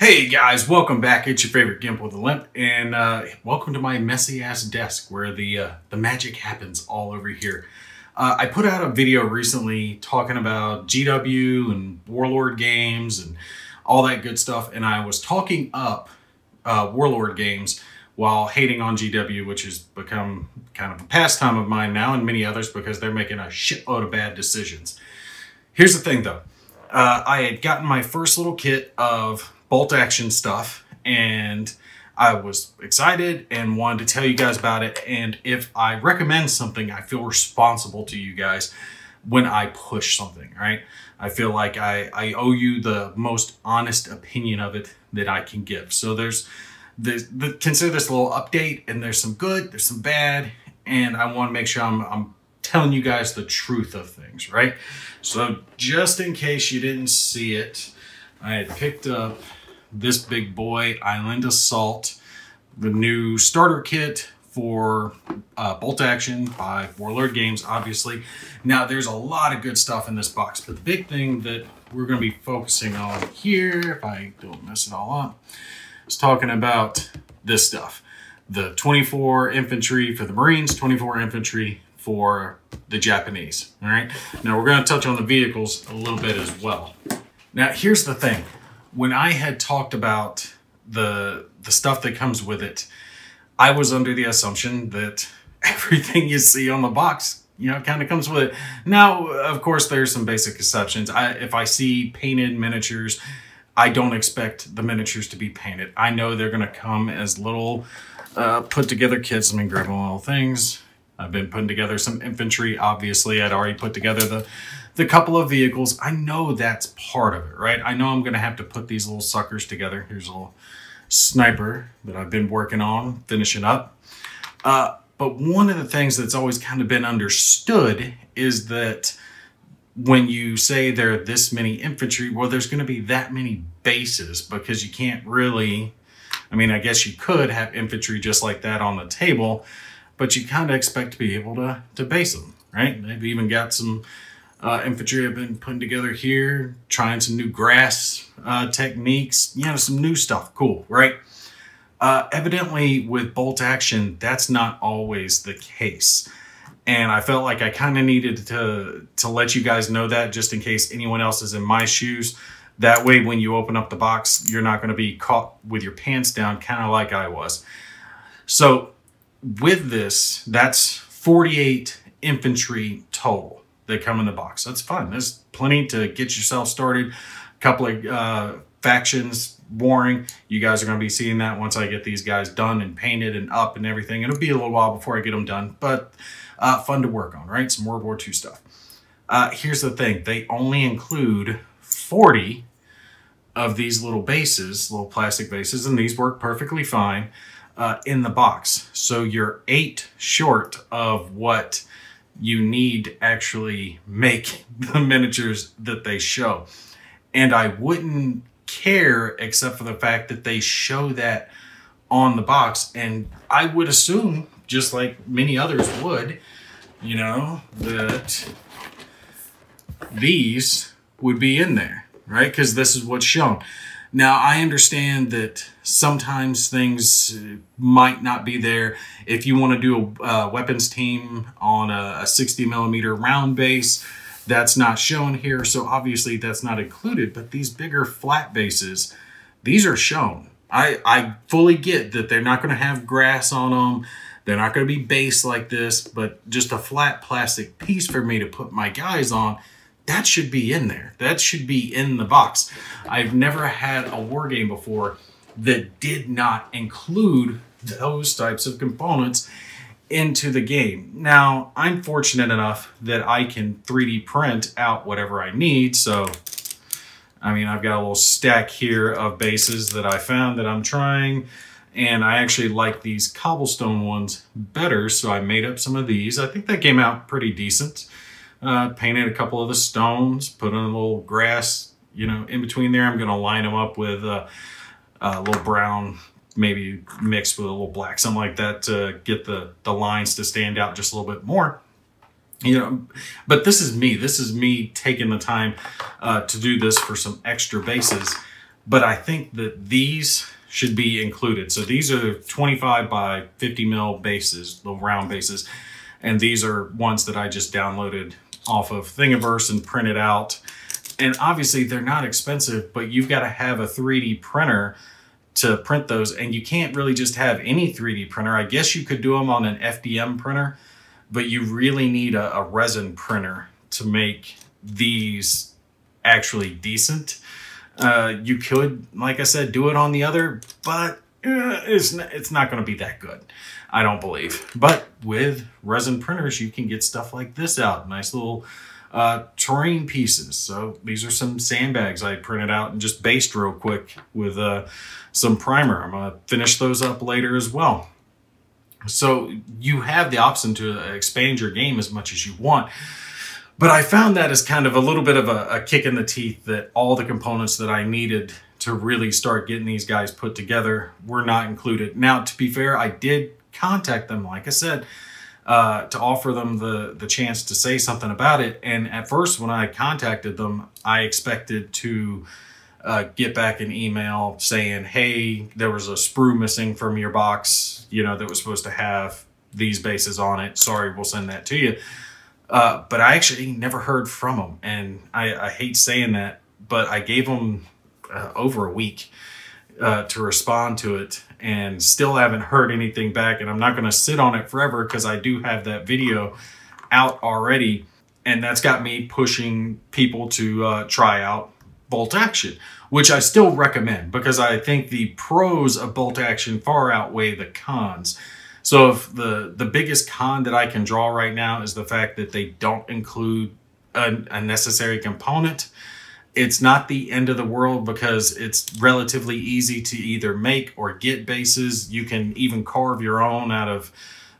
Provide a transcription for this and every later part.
Hey guys, welcome back. It's your favorite Gimp with a Limp, and uh, welcome to my messy ass desk where the uh, the magic happens all over here. Uh, I put out a video recently talking about GW and Warlord games and all that good stuff, and I was talking up uh, Warlord games while hating on GW, which has become kind of a pastime of mine now and many others because they're making a shitload of bad decisions. Here's the thing though. Uh, I had gotten my first little kit of bolt action stuff and I was excited and wanted to tell you guys about it. And if I recommend something, I feel responsible to you guys when I push something, right? I feel like I, I owe you the most honest opinion of it that I can give. So there's, the, the consider this a little update and there's some good, there's some bad, and I want to make sure I'm, I'm telling you guys the truth of things, right? So just in case you didn't see it, I had picked up this big boy, Island Assault, the new starter kit for uh, Bolt Action by Warlord Games, obviously. Now, there's a lot of good stuff in this box, but the big thing that we're going to be focusing on here, if I don't mess it all up, is talking about this stuff. The 24 infantry for the Marines, 24 infantry for the Japanese, all right? Now, we're going to touch on the vehicles a little bit as well. Now, here's the thing when I had talked about the the stuff that comes with it, I was under the assumption that everything you see on the box, you know, kind of comes with it. Now, of course, there's some basic exceptions. I, if I see painted miniatures, I don't expect the miniatures to be painted. I know they're going to come as little uh, put together kits. I mean, grabbing little things. I've been putting together some infantry. Obviously, I'd already put together the the couple of vehicles. I know that's part of it, right? I know I'm going to have to put these little suckers together. Here's a little sniper that I've been working on, finishing up. Uh, but one of the things that's always kind of been understood is that when you say there are this many infantry, well, there's going to be that many bases because you can't really, I mean, I guess you could have infantry just like that on the table, but you kind of expect to be able to, to base them, right? They've even got some uh, infantry I've been putting together here, trying some new grass uh, techniques, you know, some new stuff. Cool, right? Uh, evidently, with bolt action, that's not always the case. And I felt like I kind of needed to, to let you guys know that just in case anyone else is in my shoes. That way, when you open up the box, you're not going to be caught with your pants down, kind of like I was. So, with this, that's 48 infantry total that come in the box. That's fun. There's plenty to get yourself started. A couple of uh, factions, warring. You guys are going to be seeing that once I get these guys done and painted and up and everything. It'll be a little while before I get them done, but uh, fun to work on, right? Some World War II stuff. Uh, here's the thing. They only include 40 of these little bases, little plastic bases, and these work perfectly fine uh, in the box. So you're eight short of what you need to actually make the miniatures that they show. And I wouldn't care except for the fact that they show that on the box. And I would assume, just like many others would, you know, that these would be in there, right? Because this is what's shown. Now, I understand that sometimes things might not be there. If you want to do a uh, weapons team on a, a 60 millimeter round base, that's not shown here. So obviously that's not included, but these bigger flat bases, these are shown. I, I fully get that they're not going to have grass on them. They're not going to be base like this, but just a flat plastic piece for me to put my guys on that should be in there. That should be in the box. I've never had a war game before that did not include those types of components into the game. Now, I'm fortunate enough that I can 3D print out whatever I need. So, I mean, I've got a little stack here of bases that I found that I'm trying. And I actually like these cobblestone ones better. So I made up some of these. I think that came out pretty decent. Uh, painted a couple of the stones, put in a little grass, you know, in between there. I'm going to line them up with uh, a little brown, maybe mixed with a little black, something like that to get the, the lines to stand out just a little bit more. You know, but this is me. This is me taking the time uh, to do this for some extra bases but I think that these should be included. So these are 25 by 50 mil bases, the round bases. And these are ones that I just downloaded off of Thingiverse and print it out. And obviously they're not expensive, but you've got to have a 3D printer to print those. And you can't really just have any 3D printer. I guess you could do them on an FDM printer, but you really need a, a resin printer to make these actually decent. Uh, you could, like I said, do it on the other, but uh, it's, it's not going to be that good. I don't believe. But with resin printers, you can get stuff like this out. Nice little uh, terrain pieces. So these are some sandbags I printed out and just based real quick with uh, some primer. I'm going to finish those up later as well. So you have the option to expand your game as much as you want. But I found that as kind of a little bit of a, a kick in the teeth that all the components that I needed to really start getting these guys put together were not included. Now, to be fair, I did contact them, like I said, uh, to offer them the, the chance to say something about it. And at first, when I contacted them, I expected to uh, get back an email saying, hey, there was a sprue missing from your box, you know, that was supposed to have these bases on it. Sorry, we'll send that to you. Uh, but I actually never heard from them. And I, I hate saying that, but I gave them uh, over a week uh, to respond to it and still haven't heard anything back. And I'm not going to sit on it forever because I do have that video out already. And that's got me pushing people to uh, try out bolt action, which I still recommend because I think the pros of bolt action far outweigh the cons. So if the, the biggest con that I can draw right now is the fact that they don't include a, a necessary component it's not the end of the world because it's relatively easy to either make or get bases. You can even carve your own out of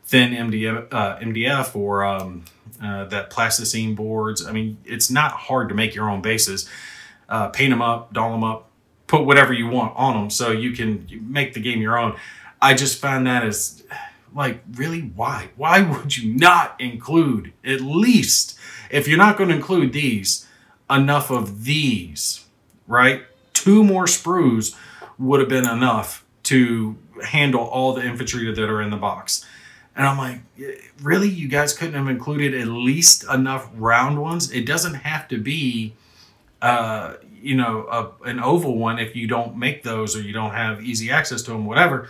thin MDF, uh, MDF or um, uh, that plasticine boards. I mean, it's not hard to make your own bases. Uh, paint them up, doll them up, put whatever you want on them so you can make the game your own. I just find that as like really why? Why would you not include at least if you're not going to include these enough of these, right? Two more sprues would have been enough to handle all the infantry that are in the box. And I'm like, really? You guys couldn't have included at least enough round ones? It doesn't have to be, uh, you know, a, an oval one if you don't make those or you don't have easy access to them, whatever.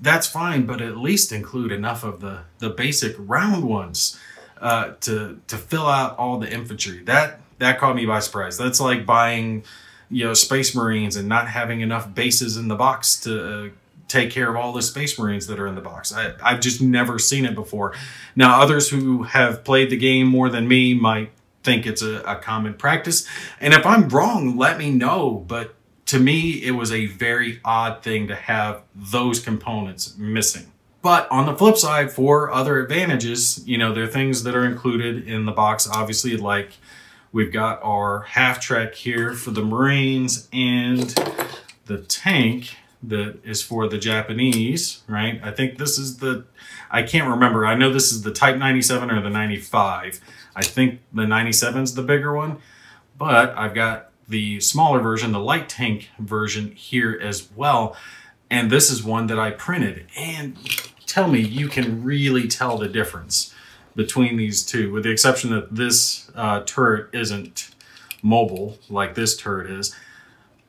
That's fine, but at least include enough of the, the basic round ones uh, to, to fill out all the infantry. That that caught me by surprise. That's like buying, you know, Space Marines and not having enough bases in the box to uh, take care of all the Space Marines that are in the box. I, I've just never seen it before. Now, others who have played the game more than me might think it's a, a common practice. And if I'm wrong, let me know. But to me, it was a very odd thing to have those components missing. But on the flip side, for other advantages, you know, there are things that are included in the box, obviously, like We've got our half track here for the Marines and the tank that is for the Japanese, right? I think this is the, I can't remember. I know this is the Type 97 or the 95. I think the 97 is the bigger one, but I've got the smaller version, the light tank version here as well. And this is one that I printed. And tell me, you can really tell the difference between these two, with the exception that this uh, turret isn't mobile like this turret is,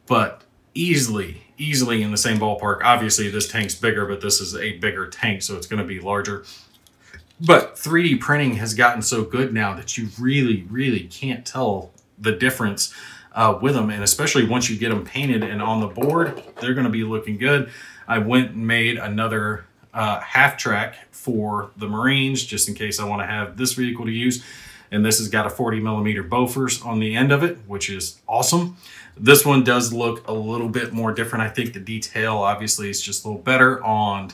but easily, easily in the same ballpark. Obviously, this tank's bigger, but this is a bigger tank, so it's going to be larger. But 3D printing has gotten so good now that you really, really can't tell the difference uh, with them. And especially once you get them painted and on the board, they're going to be looking good. I went and made another uh, half track for the Marines, just in case I want to have this vehicle to use. And this has got a 40 millimeter Bofors on the end of it, which is awesome. This one does look a little bit more different. I think the detail obviously is just a little better on,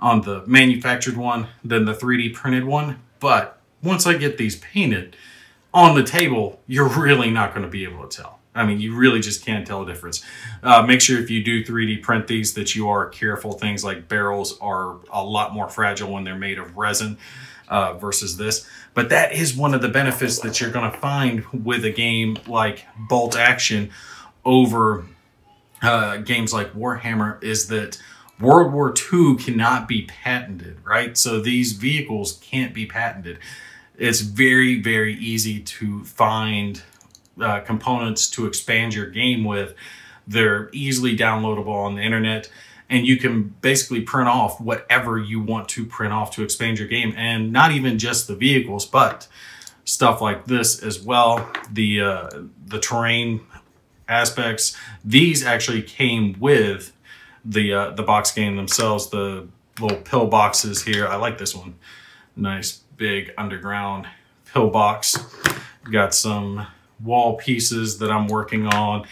on the manufactured one than the 3D printed one. But once I get these painted on the table, you're really not going to be able to tell. I mean, you really just can't tell a difference. Uh, make sure if you do 3D print these that you are careful. Things like barrels are a lot more fragile when they're made of resin uh, versus this. But that is one of the benefits that you're going to find with a game like Bolt Action over uh, games like Warhammer is that World War II cannot be patented, right? So these vehicles can't be patented. It's very, very easy to find uh, components to expand your game with. They're easily downloadable on the internet and you can basically print off whatever you want to print off to expand your game and not even just the vehicles but stuff like this as well. The uh, the terrain aspects these actually came with the uh, the box game themselves the little pill boxes here. I like this one. Nice big underground pillbox. got some wall pieces that I'm working on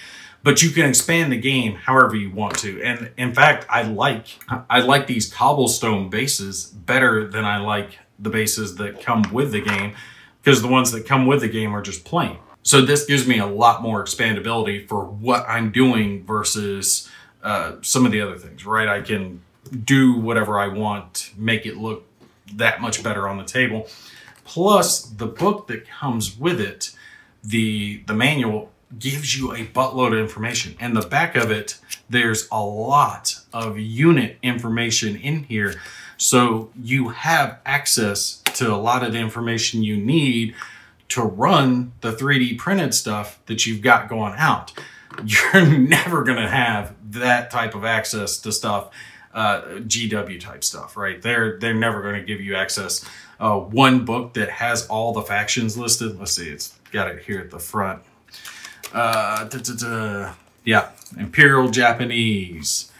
but you can expand the game however you want to. And in fact, I like I like these cobblestone bases better than I like the bases that come with the game because the ones that come with the game are just plain. So this gives me a lot more expandability for what I'm doing versus uh, some of the other things, right? I can do whatever I want, make it look that much better on the table. Plus the book that comes with it, the, the manual gives you a buttload of information. And the back of it, there's a lot of unit information in here. So you have access to a lot of the information you need to run the 3D printed stuff that you've got going out. You're never going to have that type of access to stuff, uh, GW type stuff, right? They're, they're never going to give you access. Uh, one book that has all the factions listed. Let's see, it's got it here at the front. Uh. Yeah, Imperial Japanese,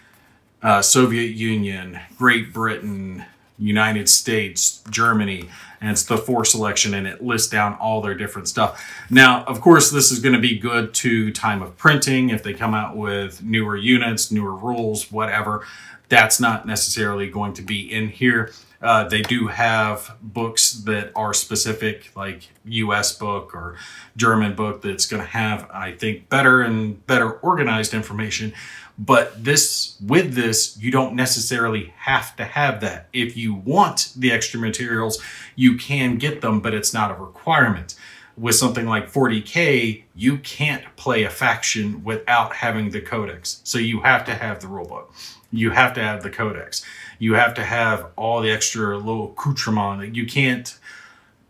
uh, Soviet Union, Great Britain, United States, Germany, and it's the four selection and it lists down all their different stuff. Now, of course, this is going to be good to time of printing if they come out with newer units, newer rules, whatever. That's not necessarily going to be in here. Uh, they do have books that are specific, like U.S. book or German book, that's going to have, I think, better and better organized information. But this, with this, you don't necessarily have to have that. If you want the extra materials, you can get them, but it's not a requirement. With something like 40K, you can't play a faction without having the codex. So you have to have the rulebook. You have to have the codex you have to have all the extra little accoutrement. That you can't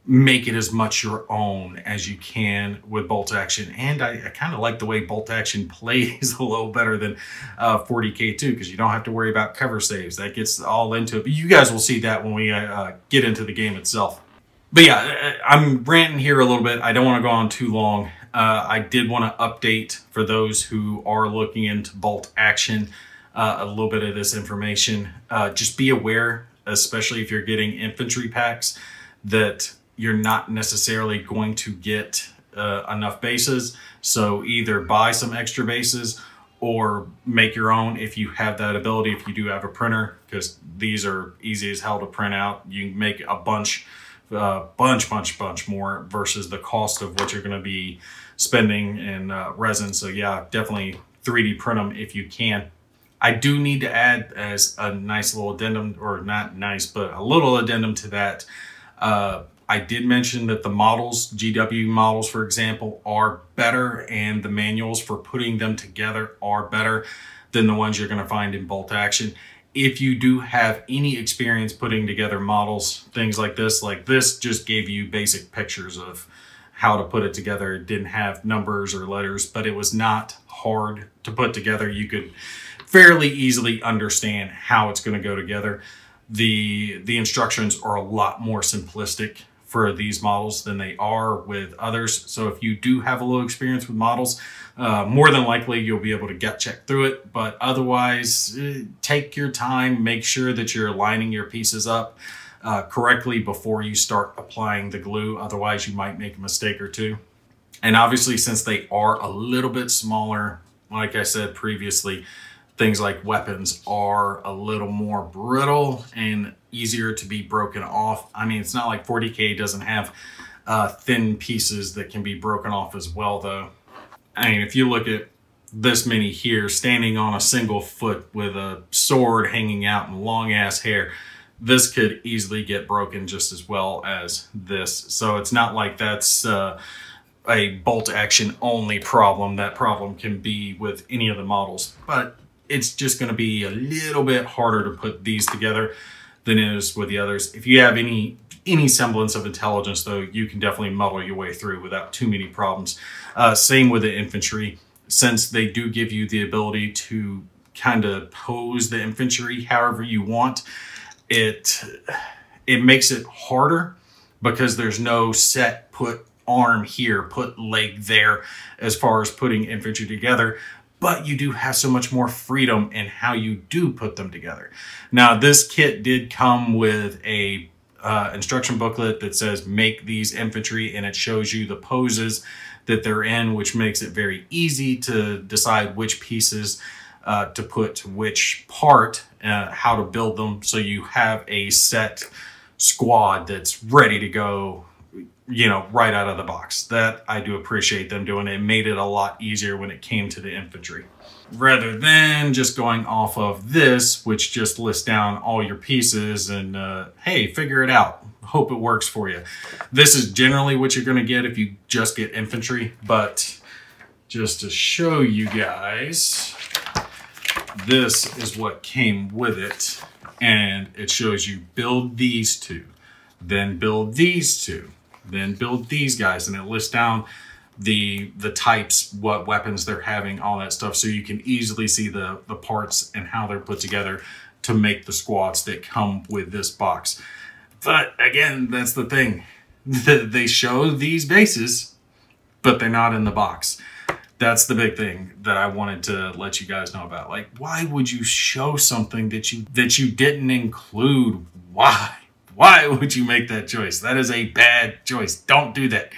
make it as much your own as you can with bolt action. And I, I kind of like the way bolt action plays a little better than uh, 40k too, because you don't have to worry about cover saves. That gets all into it. But you guys will see that when we uh, get into the game itself. But yeah, uh, I'm ranting here a little bit. I don't want to go on too long. Uh, I did want to update for those who are looking into bolt action uh, a little bit of this information. Uh, just be aware, especially if you're getting infantry packs, that you're not necessarily going to get uh, enough bases. So either buy some extra bases or make your own if you have that ability, if you do have a printer, because these are easy as hell to print out. You make a bunch, uh, bunch, bunch, bunch more versus the cost of what you're going to be spending in uh, resin. So yeah, definitely 3D print them if you can. I do need to add as a nice little addendum, or not nice, but a little addendum to that. Uh, I did mention that the models, GW models, for example, are better and the manuals for putting them together are better than the ones you're going to find in bolt action. If you do have any experience putting together models, things like this, like this just gave you basic pictures of how to put it together. It didn't have numbers or letters, but it was not hard to put together. You could fairly easily understand how it's going to go together. The, the instructions are a lot more simplistic for these models than they are with others. So if you do have a little experience with models, uh, more than likely you'll be able to get check through it. But otherwise, uh, take your time, make sure that you're lining your pieces up uh, correctly before you start applying the glue. Otherwise, you might make a mistake or two. And obviously, since they are a little bit smaller, like I said previously, things like weapons are a little more brittle and easier to be broken off. I mean, it's not like 40K doesn't have uh, thin pieces that can be broken off as well, though. I mean, if you look at this many here standing on a single foot with a sword hanging out and long ass hair, this could easily get broken just as well as this. So it's not like that's uh, a bolt action only problem. That problem can be with any of the models, but it's just going to be a little bit harder to put these together than it is with the others. If you have any any semblance of intelligence, though, you can definitely muddle your way through without too many problems. Uh, same with the infantry, since they do give you the ability to kind of pose the infantry however you want. It it makes it harder because there's no set put arm here, put leg there as far as putting infantry together but you do have so much more freedom in how you do put them together. Now, this kit did come with a uh, instruction booklet that says make these infantry and it shows you the poses that they're in, which makes it very easy to decide which pieces uh, to put which part, uh, how to build them so you have a set squad that's ready to go you know, right out of the box. That I do appreciate them doing. It made it a lot easier when it came to the infantry. Rather than just going off of this, which just lists down all your pieces and, uh, hey, figure it out. Hope it works for you. This is generally what you're going to get if you just get infantry, but just to show you guys, this is what came with it. And it shows you build these two, then build these two then build these guys and it lists down the the types, what weapons they're having, all that stuff. So you can easily see the, the parts and how they're put together to make the squads that come with this box. But again, that's the thing. they show these bases, but they're not in the box. That's the big thing that I wanted to let you guys know about. Like, why would you show something that you that you didn't include? Why? Why would you make that choice? That is a bad choice. Don't do that.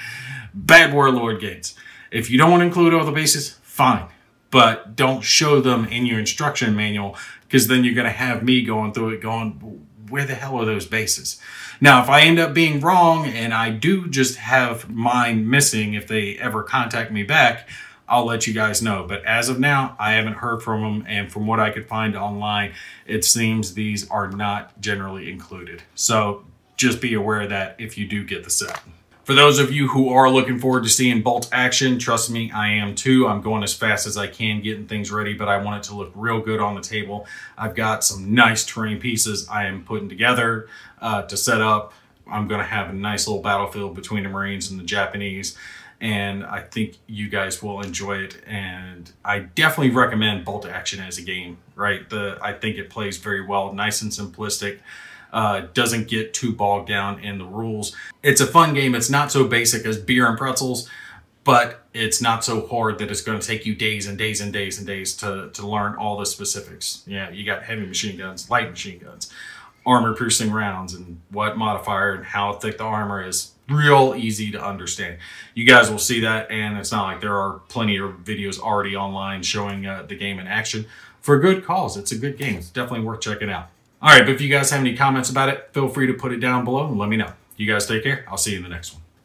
Bad Warlord games. If you don't want to include all the bases, fine. But don't show them in your instruction manual because then you're going to have me going through it going, where the hell are those bases? Now, if I end up being wrong and I do just have mine missing if they ever contact me back, I'll let you guys know. But as of now, I haven't heard from them. And from what I could find online, it seems these are not generally included. So just be aware of that if you do get the set. For those of you who are looking forward to seeing Bolt action, trust me, I am too. I'm going as fast as I can getting things ready, but I want it to look real good on the table. I've got some nice terrain pieces I am putting together uh, to set up. I'm going to have a nice little battlefield between the Marines and the Japanese and I think you guys will enjoy it. And I definitely recommend Bolt Action as a game, right? The I think it plays very well, nice and simplistic. Uh, doesn't get too bogged down in the rules. It's a fun game. It's not so basic as beer and pretzels, but it's not so hard that it's going to take you days and days and days and days to, to learn all the specifics. Yeah, you got heavy machine guns, light machine guns, armor piercing rounds, and what modifier and how thick the armor is real easy to understand. You guys will see that, and it's not like there are plenty of videos already online showing uh, the game in action. For good cause, it's a good game. It's definitely worth checking out. All right, but if you guys have any comments about it, feel free to put it down below and let me know. You guys take care. I'll see you in the next one.